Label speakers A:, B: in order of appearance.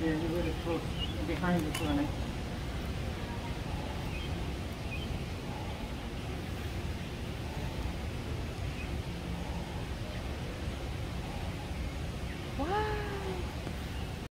A: really, really close behind the corner.